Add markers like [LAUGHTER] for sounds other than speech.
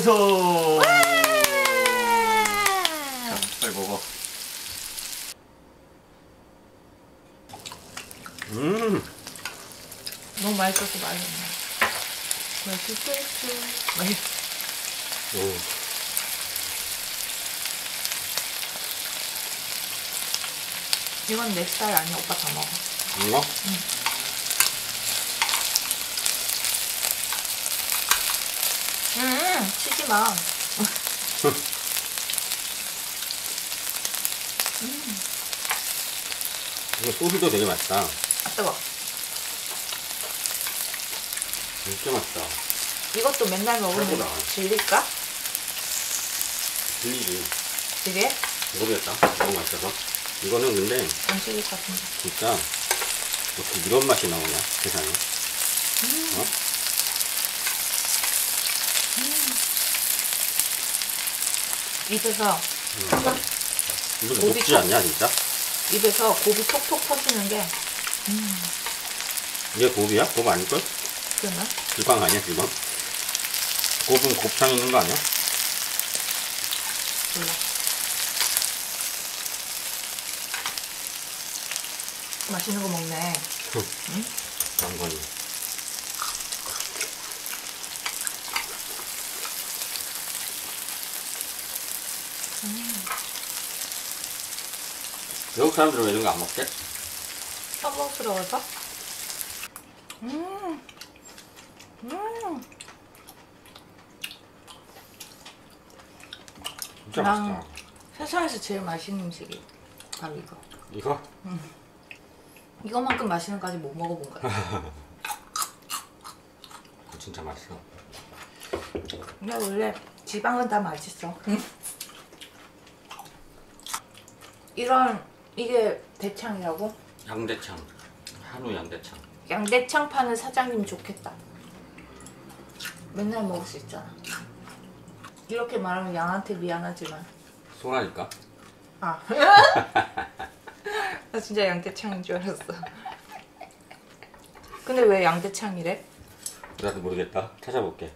완성! 자, 빨리 먹어. 음! 너무 맛있어서 맛있네. 맛있겠어. 맛있어. 오. 이건 내 스타일 아니야. 오빠 다 먹어. 이거? 응. 치지 마. 이거 소스도 되게 맛있다. 아, 뜨거. 진짜 맛있다. 이것도 맨날 먹으면 최고다. 질릴까? 들리지. 이게? 모르겠다. 너무 맛있어서. 이거는 근데 안 질릴 것 같은데. 진짜 어떻게 이런 맛이 나오냐 세상에. 어? 입에서, 이거 고기 녹지 톡. 않냐 진짜? 입에서 곱이 톡톡 터지는 게, 이게 곱이야? 곱 아닐걸? 그러나? 지방 아니야 지방? 곱은 곱창 있는 거 아니야? 몰라. 맛있는 거 먹네. 장관이. 외국 사람들은 왜 이런 거 안 먹지? 혐오스러워서? 음. 음. 진짜 난- 맛있다. 세상에서 제일 맛있는 음식이 바로 이거. 이거? 이거만큼 맛있는 거까지 못 먹어본 거야. 이거 진짜 맛있어. 근데 원래 지방은 다 맛있어. 이런 이게 대창이라고? 양대창. 한우 양대창. 양대창 파는 사장님 좋겠다. 맨날 먹을 수 있잖아. 이렇게 말하면 양한테 미안하지만. 소라니까? 아. [LAUGHS] 나 진짜 양대창인 줄 알았어. 근데 왜 양대창이래? 나도 모르겠다. 찾아볼게.